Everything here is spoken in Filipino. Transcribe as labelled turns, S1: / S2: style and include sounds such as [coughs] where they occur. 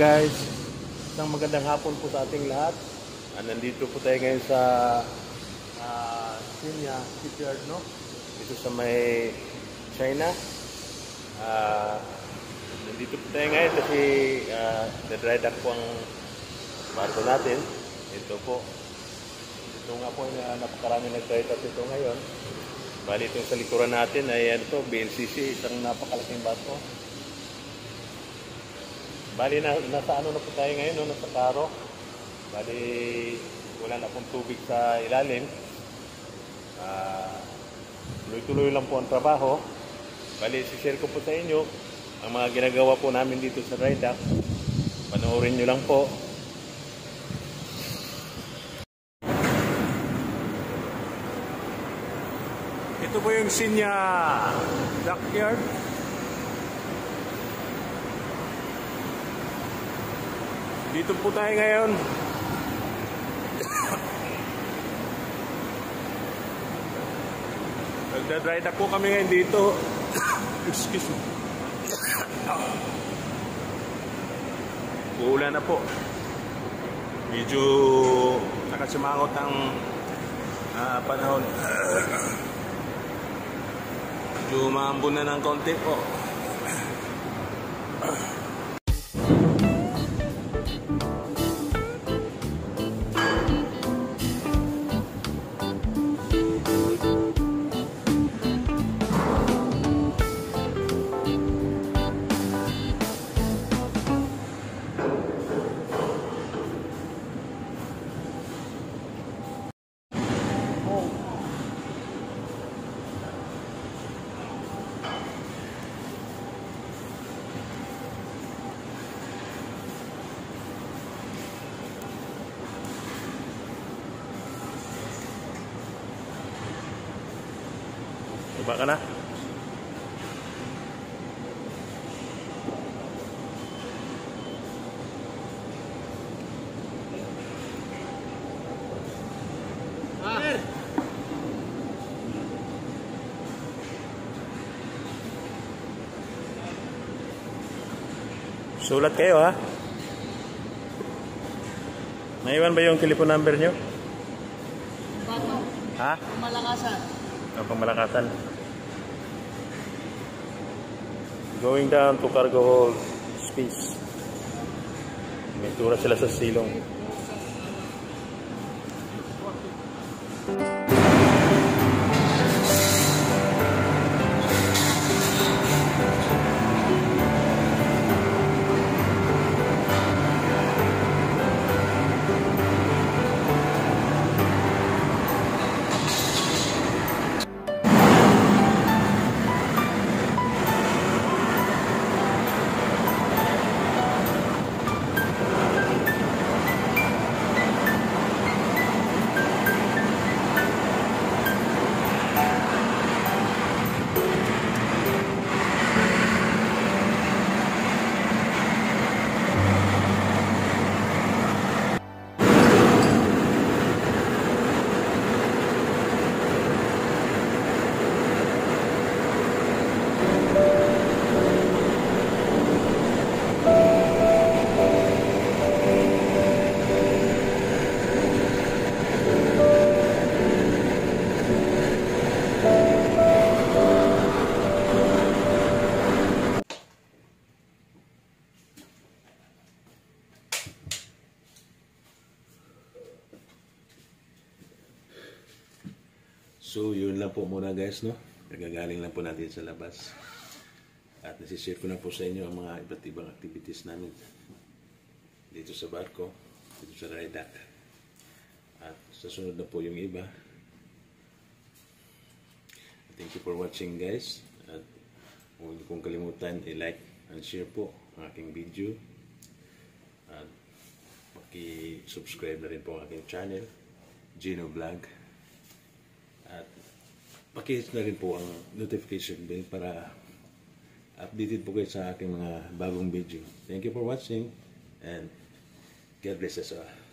S1: guys? Isang magandang hapon po sa ating lahat. Ah, nandito po tayo ngayon sa uh, Shinya Shipyard, no? Dito sa may China. Ah, nandito po tayo ngayon kasi uh, na-dry dock po ang barko natin. Ito po. Ito nga po na napakarami nag-dry dock ito ngayon. Bali itong sa likuran natin ay ano to, BLCC, isang napakalaking barko. Bali, na, nasa ano na po tayo ngayon, no? nasa karo. Bali, wala na pong tubig sa ilalim. Uh, tuloy-tuloy lang po ang trabaho. Bali, share ko po sa inyo ang mga ginagawa po namin dito sa dry dock. Panoorin nyo lang po. Ito po yung Sinya Dockyard. Dito po tayo ngayon. [coughs] Nagda-dry dock po kami ngayon dito. [coughs] Excuse me. [coughs] Uulan na po. Medyo nakasimangot ang uh, panahon. Medyo maambon na ng konti po. Baba ka na.
S2: Ah.
S1: Sulat kayo ha. Naiwan ba yung telephone number nyo?
S2: Bato,
S1: Ha?
S2: malakasan.
S1: Ang pamalakasan. Going down to cargo hold space. May tura sila sa silong. So, yun lang po muna guys, no? Nagagaling lang po natin sa labas. At nasishare ko na po sa inyo ang mga iba't ibang activities namin dito sa barko, dito sa ride At sa sunod na po yung iba. Thank you for watching guys. At huwag niyo kong kalimutan i-like and share po ang aking video. At paki-subscribe na rin po ang aking channel, Gino Vlog. At pakihit na rin po ang notification bell para updated po kayo sa aking mga bagong video. Thank you for watching and God bless us all.